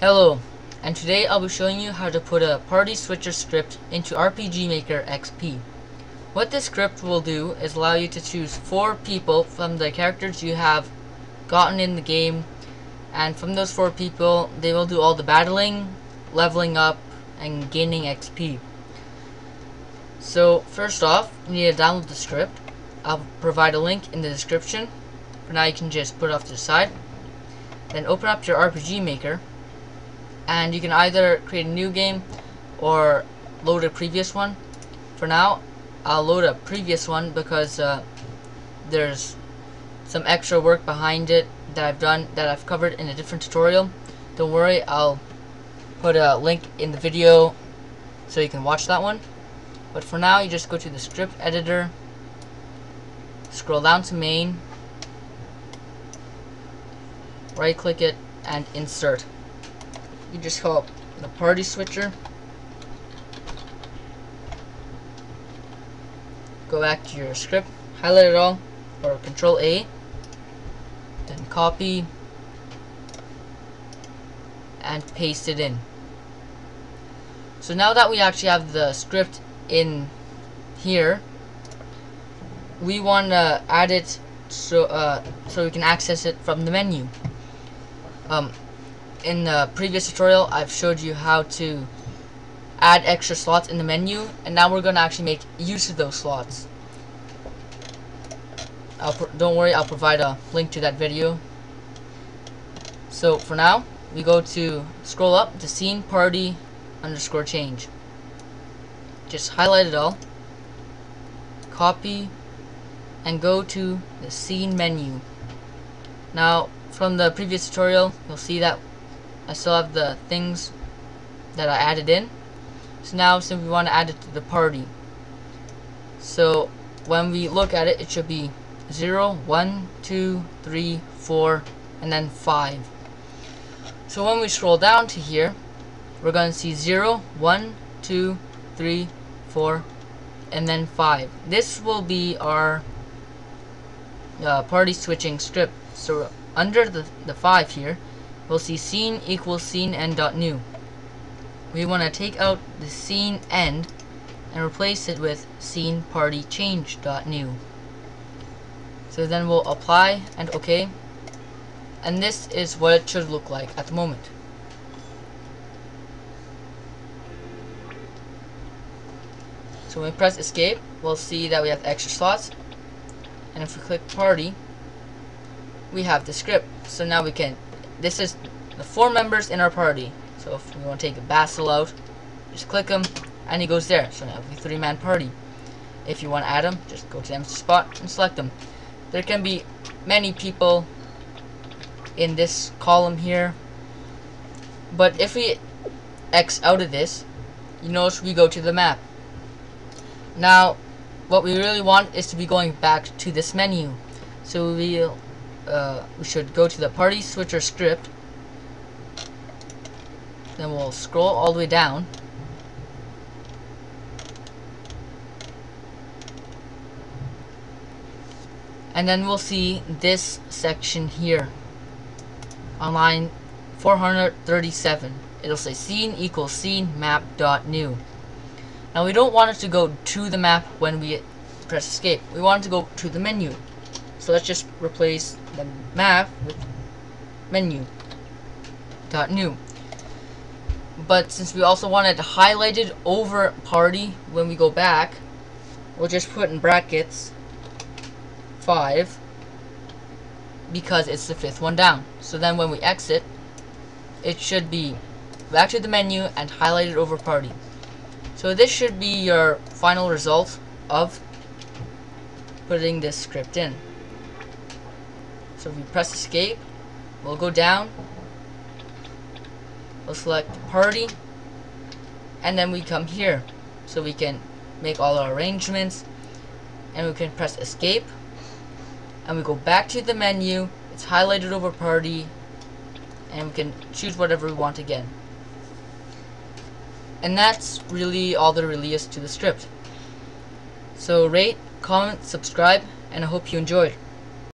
Hello, and today I'll be showing you how to put a party switcher script into RPG Maker XP. What this script will do is allow you to choose four people from the characters you have gotten in the game, and from those four people, they will do all the battling, leveling up, and gaining XP. So, first off, you need to download the script. I'll provide a link in the description. For now, you can just put it off to the side. Then open up your RPG Maker and you can either create a new game or load a previous one. For now, I'll load a previous one because uh, there's some extra work behind it that I've done that I've covered in a different tutorial. Don't worry, I'll put a link in the video so you can watch that one. But for now, you just go to the script editor, scroll down to main, right click it, and insert you just call it the party switcher. Go back to your script, highlight it all, or control A, then copy and paste it in. So now that we actually have the script in here, we want to add it so uh, so we can access it from the menu. Um, in the previous tutorial, I've showed you how to add extra slots in the menu, and now we're going to actually make use of those slots. don't worry, I'll provide a link to that video. So for now, we go to scroll up to scene party underscore change. Just highlight it all, copy, and go to the scene menu. Now, from the previous tutorial, you'll see that I still have the things that I added in. So now since we want to add it to the party. So when we look at it, it should be 0, 1, 2, 3, 4, and then 5. So when we scroll down to here, we're going to see 0, 1, 2, 3, 4, and then 5. This will be our uh, party switching script. So under the, the 5 here, we'll see scene equals scene end dot new. We want to take out the scene end and replace it with scene party change dot new. So then we'll apply and OK. And this is what it should look like at the moment. So when we press escape, we'll see that we have extra slots. And if we click party, we have the script. So now we can this is the four members in our party. So if we want to take a Basil out, just click him, and he goes there. So now we have a three-man party. If you want to add him, just go to the empty spot and select him. There can be many people in this column here. But if we X out of this, you notice we go to the map. Now, what we really want is to be going back to this menu. So we'll uh, we should go to the party switcher script. Then we'll scroll all the way down. And then we'll see this section here on line 437. It'll say scene equals scene map dot new. Now we don't want it to go to the map when we press escape. We want it to go to the menu. So let's just replace the map with menu dot new. But since we also wanted highlighted over party when we go back, we'll just put in brackets 5 because it's the fifth one down. So then when we exit, it should be back to the menu and highlighted over party. So this should be your final result of putting this script in. So if we press escape, we'll go down. We'll select party. And then we come here. So we can make all our arrangements. And we can press escape. And we go back to the menu. It's highlighted over party. And we can choose whatever we want again. And that's really all there really is to the script. So rate, comment, subscribe, and I hope you enjoyed.